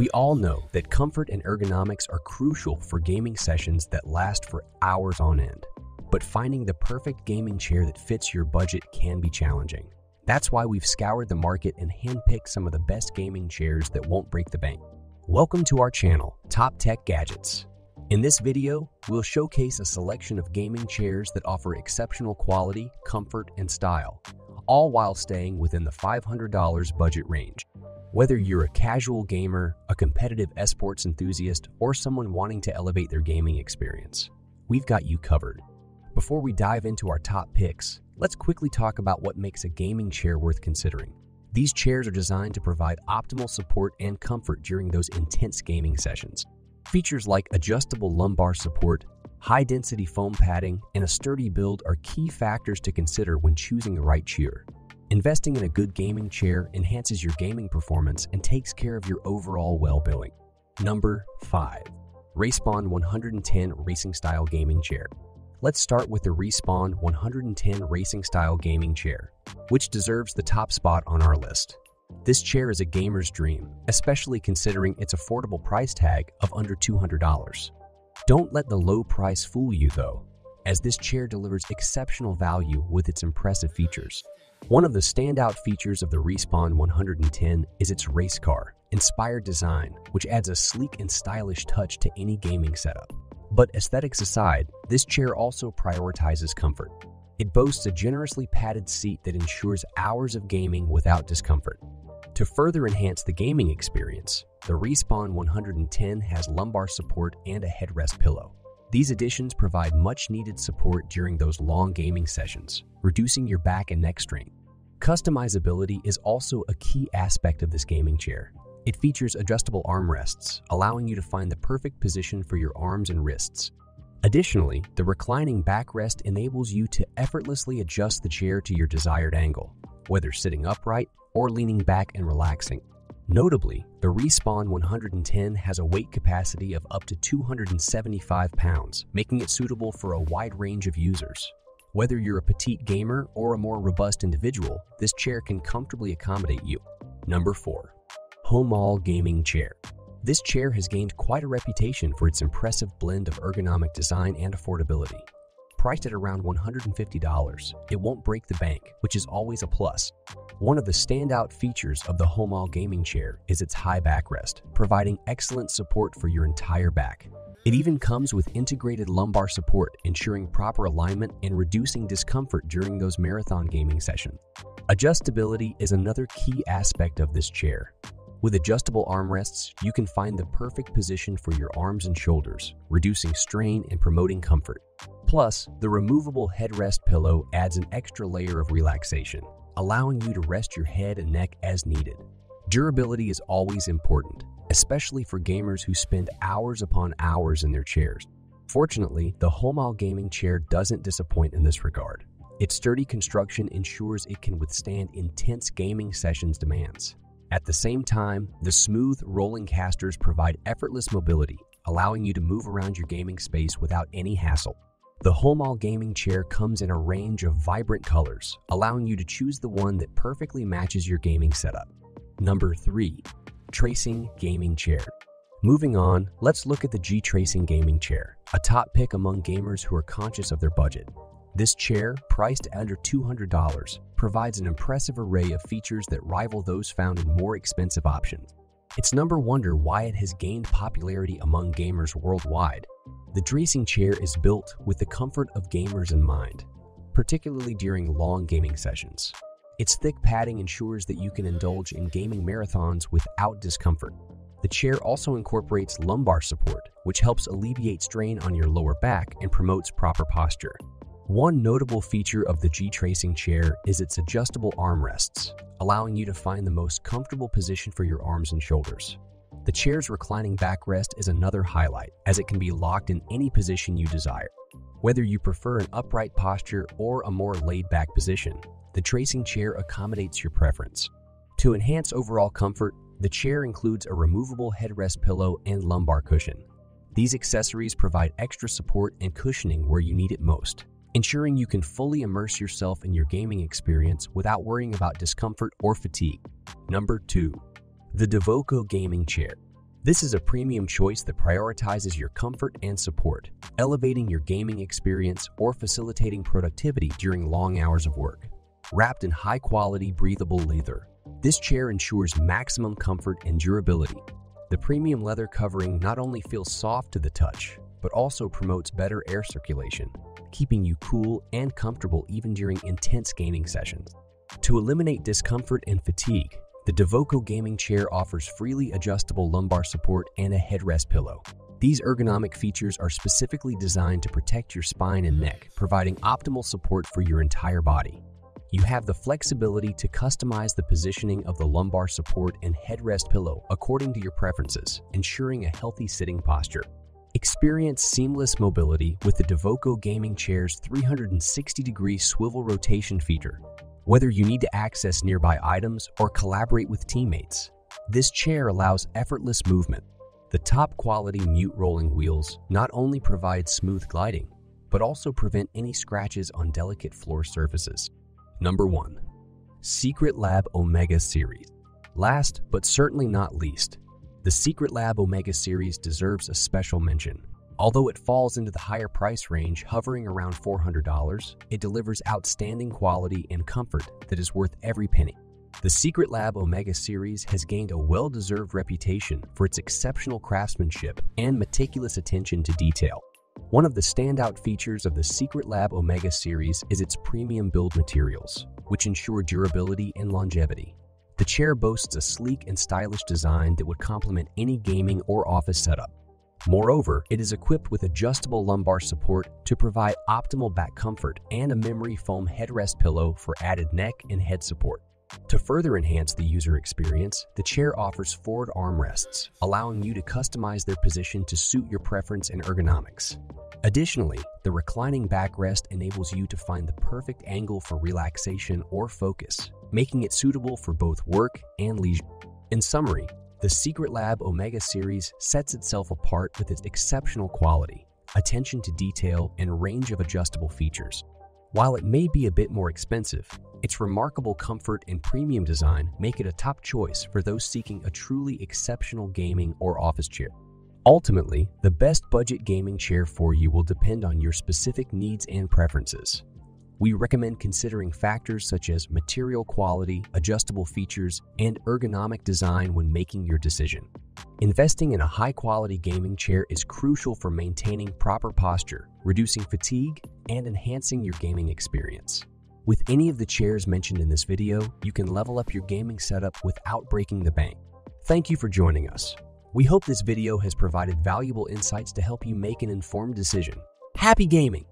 We all know that comfort and ergonomics are crucial for gaming sessions that last for hours on end. But finding the perfect gaming chair that fits your budget can be challenging. That's why we've scoured the market and handpicked some of the best gaming chairs that won't break the bank. Welcome to our channel, Top Tech Gadgets. In this video, we'll showcase a selection of gaming chairs that offer exceptional quality, comfort, and style, all while staying within the $500 budget range. Whether you're a casual gamer, a competitive esports enthusiast, or someone wanting to elevate their gaming experience, we've got you covered. Before we dive into our top picks, let's quickly talk about what makes a gaming chair worth considering. These chairs are designed to provide optimal support and comfort during those intense gaming sessions. Features like adjustable lumbar support, high density foam padding, and a sturdy build are key factors to consider when choosing the right chair. Investing in a good gaming chair enhances your gaming performance and takes care of your overall well-being. Number 5. Respawn 110 Racing Style Gaming Chair. Let's start with the Respawn 110 Racing Style Gaming Chair, which deserves the top spot on our list. This chair is a gamer's dream, especially considering its affordable price tag of under $200. Don't let the low price fool you though, as this chair delivers exceptional value with its impressive features. One of the standout features of the Respawn 110 is its race car inspired design, which adds a sleek and stylish touch to any gaming setup. But aesthetics aside, this chair also prioritizes comfort. It boasts a generously padded seat that ensures hours of gaming without discomfort. To further enhance the gaming experience, the Respawn 110 has lumbar support and a headrest pillow. These additions provide much needed support during those long gaming sessions, reducing your back and neck strain. Customizability is also a key aspect of this gaming chair. It features adjustable armrests, allowing you to find the perfect position for your arms and wrists. Additionally, the reclining backrest enables you to effortlessly adjust the chair to your desired angle, whether sitting upright or leaning back and relaxing. Notably, the Respawn 110 has a weight capacity of up to 275 pounds, making it suitable for a wide range of users. Whether you're a petite gamer or a more robust individual, this chair can comfortably accommodate you. Number 4. Homall Gaming Chair This chair has gained quite a reputation for its impressive blend of ergonomic design and affordability. Priced at around $150, it won't break the bank, which is always a plus. One of the standout features of the Homall gaming chair is its high backrest, providing excellent support for your entire back. It even comes with integrated lumbar support, ensuring proper alignment and reducing discomfort during those marathon gaming sessions. Adjustability is another key aspect of this chair. With adjustable armrests, you can find the perfect position for your arms and shoulders, reducing strain and promoting comfort. Plus, the removable headrest pillow adds an extra layer of relaxation, allowing you to rest your head and neck as needed. Durability is always important, especially for gamers who spend hours upon hours in their chairs. Fortunately, the Homall gaming chair doesn't disappoint in this regard. Its sturdy construction ensures it can withstand intense gaming sessions demands. At the same time, the smooth, rolling casters provide effortless mobility, allowing you to move around your gaming space without any hassle. The Homall gaming chair comes in a range of vibrant colors, allowing you to choose the one that perfectly matches your gaming setup. Number 3. Tracing Gaming Chair Moving on, let's look at the G-Tracing Gaming Chair, a top pick among gamers who are conscious of their budget. This chair, priced under $200, provides an impressive array of features that rival those found in more expensive options. It's number wonder why it has gained popularity among gamers worldwide the tracing chair is built with the comfort of gamers in mind, particularly during long gaming sessions. Its thick padding ensures that you can indulge in gaming marathons without discomfort. The chair also incorporates lumbar support, which helps alleviate strain on your lower back and promotes proper posture. One notable feature of the G-Tracing chair is its adjustable armrests, allowing you to find the most comfortable position for your arms and shoulders. The chair's reclining backrest is another highlight, as it can be locked in any position you desire. Whether you prefer an upright posture or a more laid-back position, the tracing chair accommodates your preference. To enhance overall comfort, the chair includes a removable headrest pillow and lumbar cushion. These accessories provide extra support and cushioning where you need it most, ensuring you can fully immerse yourself in your gaming experience without worrying about discomfort or fatigue. Number 2. The Devoko Gaming Chair This is a premium choice that prioritizes your comfort and support, elevating your gaming experience or facilitating productivity during long hours of work. Wrapped in high-quality, breathable leather, this chair ensures maximum comfort and durability. The premium leather covering not only feels soft to the touch, but also promotes better air circulation, keeping you cool and comfortable even during intense gaming sessions. To eliminate discomfort and fatigue, the Devoko gaming chair offers freely adjustable lumbar support and a headrest pillow. These ergonomic features are specifically designed to protect your spine and neck, providing optimal support for your entire body. You have the flexibility to customize the positioning of the lumbar support and headrest pillow according to your preferences, ensuring a healthy sitting posture. Experience seamless mobility with the Devoko Gaming Chair's 360-degree swivel rotation feature. Whether you need to access nearby items or collaborate with teammates, this chair allows effortless movement. The top-quality mute rolling wheels not only provide smooth gliding, but also prevent any scratches on delicate floor surfaces. Number 1. Secretlab Omega Series Last, but certainly not least, the Secretlab Omega series deserves a special mention. Although it falls into the higher price range, hovering around $400, it delivers outstanding quality and comfort that is worth every penny. The Secretlab Omega series has gained a well-deserved reputation for its exceptional craftsmanship and meticulous attention to detail. One of the standout features of the Secretlab Omega series is its premium build materials, which ensure durability and longevity. The chair boasts a sleek and stylish design that would complement any gaming or office setup. Moreover, it is equipped with adjustable lumbar support to provide optimal back comfort and a memory foam headrest pillow for added neck and head support. To further enhance the user experience, the chair offers forward armrests, allowing you to customize their position to suit your preference and ergonomics. Additionally, the reclining backrest enables you to find the perfect angle for relaxation or focus, making it suitable for both work and leisure. In summary, the Secretlab Omega series sets itself apart with its exceptional quality, attention to detail, and range of adjustable features. While it may be a bit more expensive, its remarkable comfort and premium design make it a top choice for those seeking a truly exceptional gaming or office chair. Ultimately, the best budget gaming chair for you will depend on your specific needs and preferences. We recommend considering factors such as material quality, adjustable features, and ergonomic design when making your decision. Investing in a high-quality gaming chair is crucial for maintaining proper posture, reducing fatigue, and enhancing your gaming experience. With any of the chairs mentioned in this video, you can level up your gaming setup without breaking the bank. Thank you for joining us. We hope this video has provided valuable insights to help you make an informed decision. Happy gaming!